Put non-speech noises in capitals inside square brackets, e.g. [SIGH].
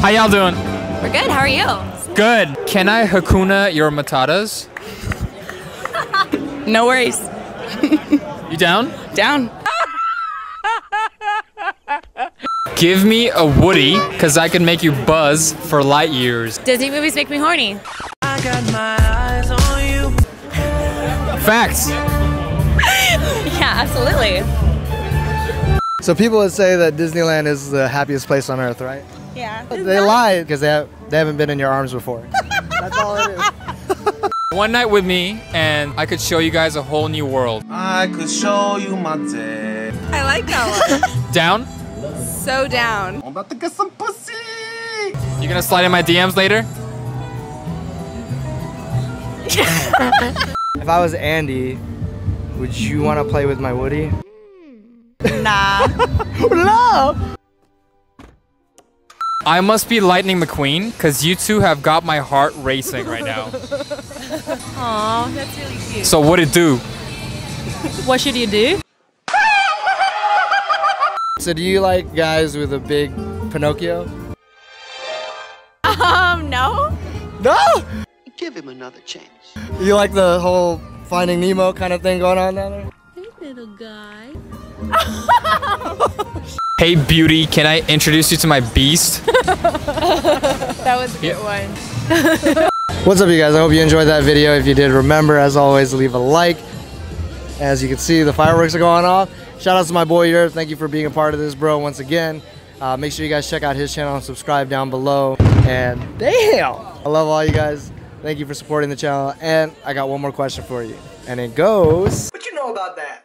How y'all doing? We're good. How are you? Good. Can I Hakuna your Matatas? [LAUGHS] No worries. You down? Down. [LAUGHS] Give me a Woody, cause I can make you buzz for light years. Disney movies make me horny. Facts. [LAUGHS] Yeah, absolutely. So people would say that Disneyland is the happiest place on earth, right? Yeah. They lie because they, have, they haven't been in your arms before. [LAUGHS] That's all it is. One night with me, and I could show you guys a whole new world. I could show you my day. I like that [LAUGHS] Down? so down. I'm about to get some pussy. You gonna slide in my DMs later? [LAUGHS] If I was Andy, would you want to play with my Woody? Nah. no! I must be Lightning McQueen, cause you two have got my heart racing right now. [LAUGHS] Aw, that's really cute. So what it do? What should you do? So do you like guys with a big Pinocchio? Um, no. No! Give him another chance. You like the whole Finding Nemo kind of thing going on down there? Little guy. [LAUGHS] Hey beauty, can I introduce you to my beast? [LAUGHS] That was a good one. [LAUGHS] What's up you guys? I hope you enjoyed that video. If you did, remember as always leave a like. As you can see, the fireworks are going off. Shout out to my boy Yerv. Thank you for being a part of this, bro, once again. Uh, make sure you guys check out his channel and subscribe down below. And damn! I love all you guys. Thank you for supporting the channel. And I got one more question for you. And it goes... What you know about that?